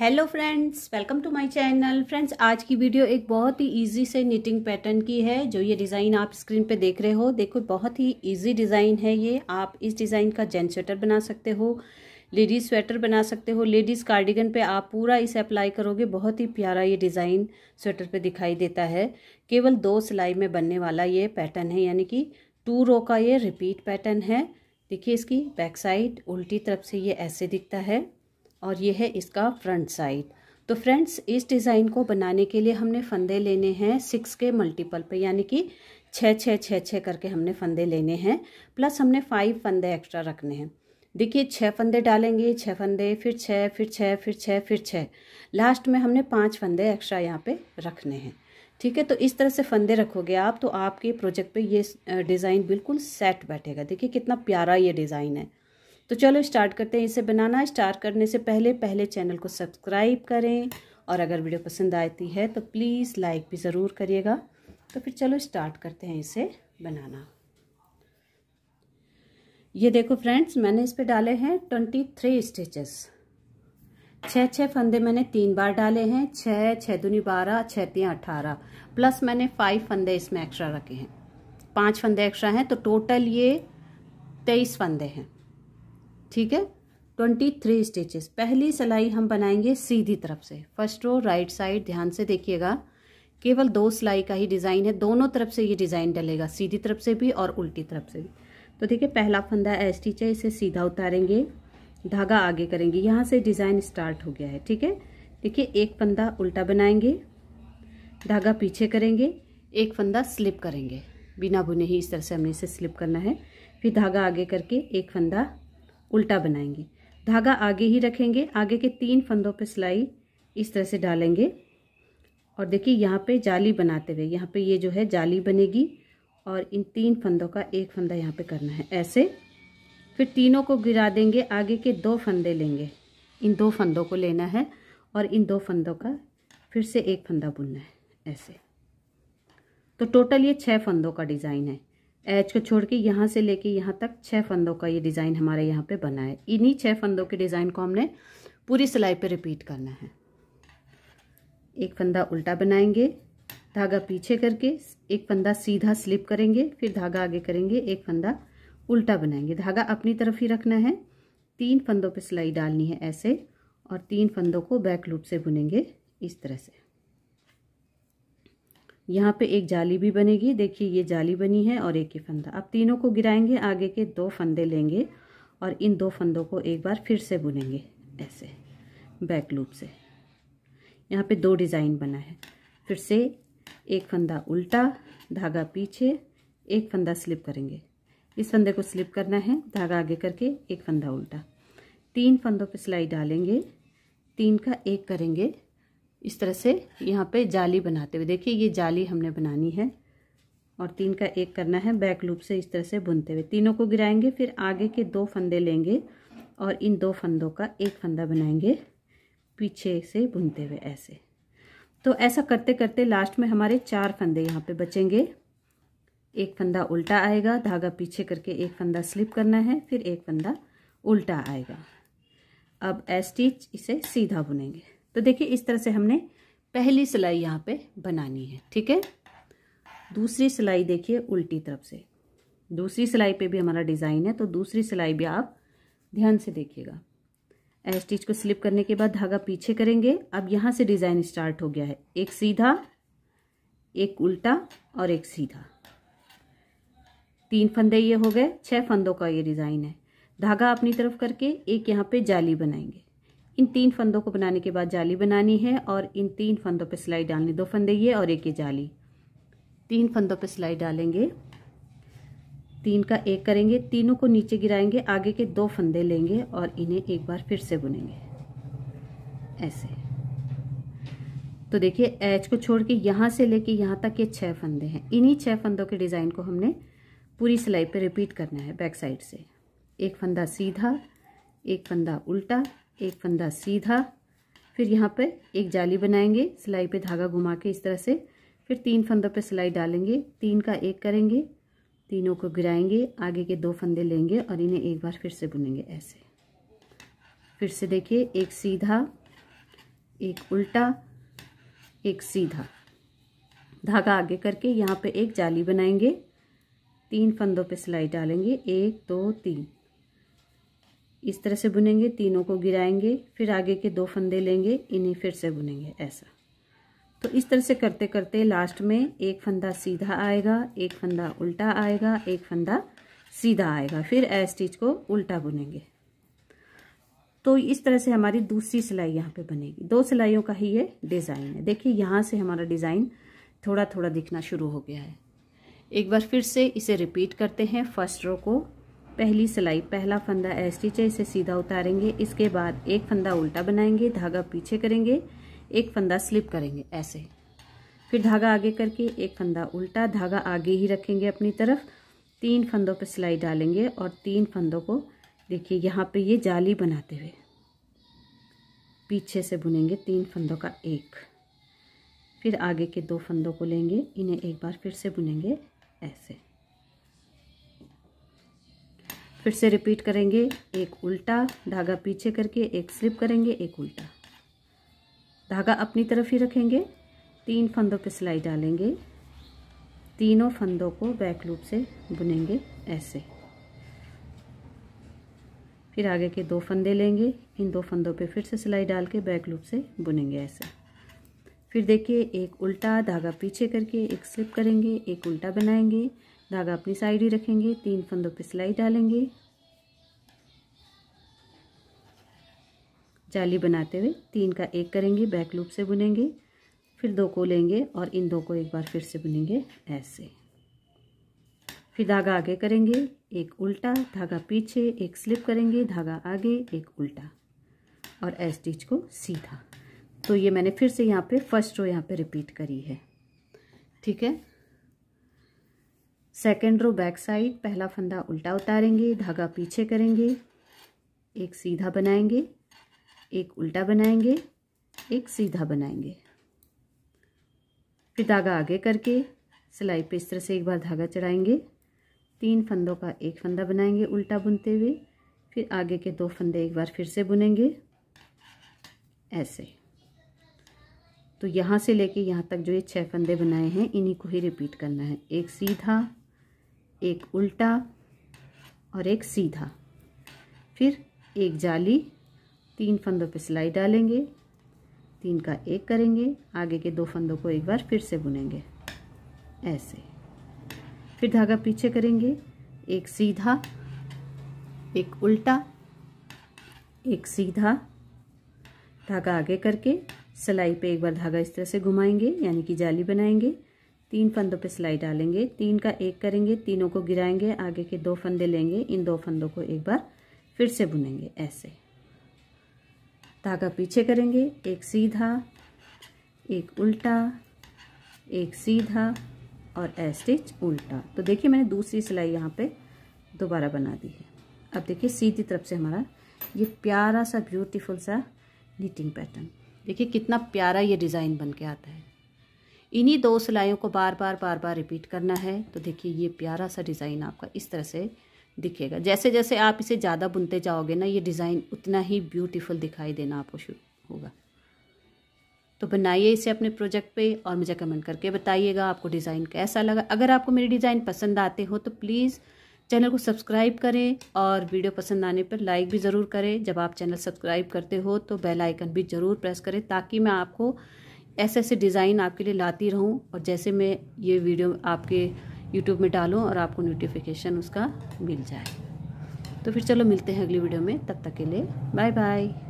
Hello friends welcome to my channel friends आज की video एक बहुत ही इजी से निटिंग पैटर्न की है, जो ये डिज़ाइन आप स्क्रीन पे देख रहे हो। देखो, बहुत ही इजी डिज़ाइन है ये। आप इस डिज़ाइन का जेंट स्वेटर बना सकते हो लेडीज़ स्वेटर बना सकते हो। लेडीज़ कार्डिगन पे आप पूरा इसे अप्लाई करोगे, बहुत ही प्यारा ये डिज़ाइन स्वेटर पर दिखाई देता है। केवल दो सिलाई में बनने वाला ये पैटर्न है, यानी कि टू रो का ये रिपीट पैटर्न है। देखिए इसकी बैक साइड उल्टी तरफ़ से ये ऐसे दिखता है। और ये है इसका फ्रंट साइड तो फ्रेंड्स इस डिज़ाइन को बनाने के लिए हमने फंदे लेने हैं सिक्स के मल्टीपल पे, यानी कि छः छः छः छः करके हमने फंदे लेने हैं प्लस हमने फाइव फंदे एक्स्ट्रा रखने हैं। देखिए छः फंदे डालेंगे छः फंदे, फिर छः फिर छः फिर छः फिर छः लास्ट में हमने पाँच फंदे एक्स्ट्रा यहाँ पे रखने हैं। ठीक है तो इस तरह से फंदे रखोगे आप तो आपके प्रोजेक्ट पे ये डिज़ाइन बिल्कुल सेट बैठेगा। देखिए, कितना प्यारा ये डिज़ाइन है। तो चलो स्टार्ट करते हैं इसे बनाना। स्टार्ट करने से पहले पहले चैनल को सब्सक्राइब करें और अगर वीडियो पसंद आती है तो प्लीज़ लाइक भी ज़रूर करिएगा। तो फिर चलो स्टार्ट करते हैं इसे बनाना। ये देखो फ्रेंड्स, मैंने इस पर डाले हैं ट्वेंटी थ्री स्टिचेस। छः छः फंदे मैंने तीन बार डाले हैं। छः छः दूनी बारह छः तीन अठारह। प्लस मैंने फाइव फंदे इसमें एक्स्ट्रा रखे हैं। पाँच फंदे एक्स्ट्रा हैं तो टोटल ये तेईस फंदे हैं। ठीक है? ट्वेंटी थ्री स्टिचेस पहली सिलाई हम बनाएँगे सीधी तरफ़ से। फ़र्स्ट रो राइट साइड ध्यान से देखिएगा। केवल दो सिलाई का ही डिज़ाइन है। दोनों तरफ़ से ये डिज़ाइन डलेगा। सीधी तरफ़ से भी और उल्टी तरफ़ से भी। तो देखिए, पहला फंदा है स्टिच है। इसे सीधा उतारेंगे। धागा आगे करेंगे। यहाँ से डिज़ाइन स्टार्ट हो गया है। ठीक है? देखिए, एक फंदा उल्टा बनाएँगे। धागा पीछे करेंगे। एक फंदा स्लिप करेंगे। बिना बुने ही इस तरह से हमें इसे स्लिप करना है। फिर धागा आगे करके एक फंदा उल्टा बनाएँगे। धागा आगे ही रखेंगे। आगे के तीन फंदों पे सिलाई इस तरह से डालेंगे। और देखिए, यहाँ पे जाली बनाते हुए, यहाँ पे ये जो है जाली बनेगी और इन तीन फंदों का एक फंदा यहाँ पे करना है। ऐसे फिर तीनों को गिरा देंगे। आगे के दो फंदे लेंगे। इन दो फंदों को लेना है और इन दो फंदों का फिर से एक फंदा बुनना है। ऐसे। तो टोटल ये छः फंदों का डिज़ाइन है। एच को छोड़ के यहाँ से लेके यहाँ तक छः फंदों का ये डिज़ाइन हमारे यहाँ पे बना है। इन्हीं छः फंदों के डिज़ाइन को हमने पूरी सिलाई पे रिपीट करना है। एक फंदा उल्टा बनाएँगे, धागा पीछे करके, एक फंदा सीधा स्लिप करेंगे, फिर धागा आगे करेंगे, एक फंदा उल्टा बनाएँगे। धागा अपनी तरफ़ ही रखना है। तीन फंदों पे सिलाई डालनी है ऐसे, और तीन फंदों को बैक लूप से बुनेंगे इस तरह से। यहाँ पे एक जाली भी बनेगी। देखिए, ये जाली बनी है और एक ही फंदा। अब तीनों को गिराएँगे, आगे के दो फंदे लेंगे और इन दो फंदों को एक बार फिर से बुनेंगे, ऐसे, बैक लूप से। यहाँ पे दो डिज़ाइन बना है। फिर से एक फंदा उल्टा, धागा पीछे, एक फंदा स्लिप करेंगे। इस फंदे को स्लिप करना है, धागा आगे करके एक फंदा उल्टा। तीन फंदों पे सिलाई डालेंगे, तीन का एक करेंगे इस तरह से यहाँ पे जाली बनाते हुए। देखिए, ये जाली हमने बनानी है और तीन का एक करना है। बैक लूप से इस तरह से बुनते हुए तीनों को गिराएँगे, फिर आगे के दो फंदे लेंगे और इन दो फंदों का एक फंदा बनाएँगे पीछे से बुनते हुए ऐसे। तो ऐसा करते करते लास्ट में हमारे चार फंदे यहाँ पे बचेंगे। एक फंदा उल्टा आएगा, धागा पीछे करके एक फंदा स्लिप करना है, फिर एक फंदा उल्टा आएगा। अब एस्टिच इसे सीधा बुनेंगे। तो देखिए, इस तरह से हमने पहली सिलाई यहाँ पे बनानी है, ठीक है? दूसरी सिलाई देखिए उल्टी तरफ़ से। दूसरी सिलाई पे भी हमारा डिज़ाइन है तो दूसरी सिलाई भी आप ध्यान से देखिएगा। स्टिच को स्लिप करने के बाद धागा पीछे करेंगे। अब यहाँ से डिज़ाइन स्टार्ट हो गया है। एक सीधा, एक उल्टा और एक सीधा। तीन फंदे ये हो गए, छह फंदों का ये डिज़ाइन है। धागा अपनी तरफ़ करके एक यहाँ पे जाली बनाएँगे। इन तीन फंदों को बनाने के बाद जाली बनानी है और इन तीन फंदों पर सिलाई डालनी। दो फंदे ये और एक ये जाली। तीन फंदों पे सिलाई डालेंगे। तीन का एक करेंगे। तीनों को नीचे गिराएँगे। आगे के दो फंदे लेंगे और इन्हें एक बार फिर से बुनेंगे। ऐसे। तो देखिए, एच को छोड़ के यहाँ से लेके यहाँ तक ये छह फंदे हैं। इन्हीं छह फंदों के डिज़ाइन को हमने पूरी सिलाई पे रिपीट करना है बैक साइड से। एक फंदा सीधा, एक फंदा उल्टा एक फंदा सीधा, फिर यहाँ पर एक जाली बनाएँगे, सिलाई पे धागा घुमा के इस तरह से, फिर तीन फंदों पे सिलाई डालेंगे, तीन का एक करेंगे, तीनों को गिराएँगे, आगे के दो फंदे लेंगे और इन्हें एक बार फिर से बुनेंगे ऐसे। फिर से देखिए, एक सीधा, एक उल्टा, एक सीधा। धागा आगे करके यहाँ पे एक जाली बनाएँगे, तीन फंदों पे सिलाई डालेंगे, एक, दो, तीन। इस तरह से बुनेंगे, तीनों को गिराएँगे, फिर आगे के दो फंदे लेंगे, इन्हें फिर से बुनेंगे, ऐसा। तो इस तरह से करते करते लास्ट में एक फंदा सीधा आएगा, एक फंदा उल्टा आएगा, एक फंदा सीधा आएगा, फिर ए स्टिच को उल्टा बुनेंगे। तो इस तरह से हमारी दूसरी सिलाई यहाँ पे बनेगी। दो सिलाइयों का ही ये डिज़ाइन है। देखिए, यहाँ से हमारा डिज़ाइन थोड़ा थोड़ा दिखना शुरू हो गया है। एक बार फिर से इसे रिपीट करते हैं फ़र्स्ट रो को। पहली सिलाई, पहला फंदा ए स्टिच है इसे सीधा उतारेंगे। इसके बाद एक फंदा उल्टा बनाएँगे, धागा पीछे करेंगे, एक फंदा स्लिप करेंगे, ऐसे। फिर धागा आगे करके एक फंदा उल्टा, धागा आगे ही रखेंगे अपनी तरफ़। तीन फंदों पर सिलाई डालेंगे और तीन फंदों को देखिए, यहाँ पे ये जाली बनाते हुए पीछे से बुनेंगे तीन फंदों का एक। फिर आगे के दो फंदों को लेंगे, इन्हें एक बार फिर से बुनेंगे, ऐसे। फिर से रिपीट करेंगे। एक उल्टा, धागा पीछे करके एक स्लिप करेंगे, एक उल्टा। धागा अपनी तरफ़ ही रखेंगे। तीन फंदों पे सिलाई डालेंगे। तीनों फंदों को बैक लूप से बुनेंगे ऐसे। फिर आगे के दो फंदे लेंगे। इन दो फंदों पे फिर से सिलाई डाल के बैक लूप से बुनेंगे ऐसे। फिर देखिए, एक उल्टा, धागा पीछे करके एक स्लिप करेंगे, एक उल्टा बनाएँगे। धागा अपनी साइड ही रखेंगे, तीन फंदों पे सिलाई डालेंगे। जाली बनाते हुए तीन का एक करेंगे, बैक लूप से बुनेंगे, फिर दो को लेंगे और इन दो को एक बार फिर से बुनेंगे ऐसे। फिर धागा आगे करेंगे, एक उल्टा, धागा पीछे, एक स्लिप करेंगे, धागा आगे, एक उल्टा और एस स्टिच को सीधा। तो ये मैंने फिर से यहाँ पे, फ़र्स्ट रो यहाँ पे रिपीट करी है। ठीक है? सेकेंड रो बैक साइड पहला फंदा उल्टा उतारेंगे, धागा पीछे करेंगे, एक सीधा बनाएँगे, एक उल्टा बनाएँगे, एक सीधा बनाएँगे। फिर धागा आगे करके, सिलाई पे इस तरह से एक बार धागा चढ़ाएँगे। तीन फंदों का एक फंदा बनाएँगे उल्टा बुनते हुए। फिर आगे के दो फंदे एक बार फिर से बुनेंगे। ऐसे। तो यहाँ से लेके यहाँ तक जो ये छह फंदे बनाए हैं, इन्हीं को ही रिपीट करना है। एक सीधा एक उल्टा और एक सीधा। फिर एक जाली, तीन फंदों पे सिलाई डालेंगे, तीन का एक करेंगे, आगे के दो फंदों को एक बार फिर से बुनेंगे। ऐसे। फिर धागा पीछे करेंगे, एक सीधा, एक उल्टा, एक सीधा। धागा आगे करके सिलाई पे एक बार धागा इस तरह से घुमाएँगे, यानी कि जाली बनाएँगे। तीन फंदों पे सिलाई डालेंगे। तीन का एक करेंगे, तीनों को गिराएँगे, आगे के दो फंदे लेंगे, इन दो फंदों को एक बार फिर से बुनेंगे, ऐसे। धागा पीछे करेंगे, एक सीधा, एक उल्टा, एक सीधा और ए स्टिच उल्टा। तो देखिए मैंने दूसरी सिलाई यहाँ पे दोबारा बना दी है। अब देखिए सीधी तरफ़ से हमारा ये प्यारा सा ब्यूटीफुल सा नीटिंग पैटर्न देखिए कितना प्यारा ये डिज़ाइन बन के आता है। इन्हीं दो सिलाइयों को बार बार बार बार रिपीट करना है। तो देखिए, ये प्यारा सा डिज़ाइन आपका इस तरह से दिखेगा। जैसे जैसे आप इसे ज़्यादा बुनते जाओगे ना, ये डिज़ाइन उतना ही ब्यूटीफुल दिखाई देना आपको शुरू होगा। तो बनाइए इसे अपने प्रोजेक्ट पे और मुझे कमेंट करके बताइएगा आपको डिज़ाइन कैसा लगा। अगर आपको मेरी डिज़ाइन पसंद आते हो तो प्लीज़ चैनल को सब्सक्राइब करें और वीडियो पसंद आने पर लाइक भी ज़रूर करें। जब आप चैनल सब्सक्राइब करते हो तो बेल आइकन भी ज़रूर प्रेस करें ताकि मैं आपको ऐसे ऐसे डिज़ाइन आपके लिए लाती रहूँ और जैसे मैं ये वीडियो आपके यूट्यूब में डालूं और आपको नोटिफिकेशन उसका मिल जाए। तो फिर चलो मिलते हैं अगली वीडियो में, तब तक के लिए बाय बाय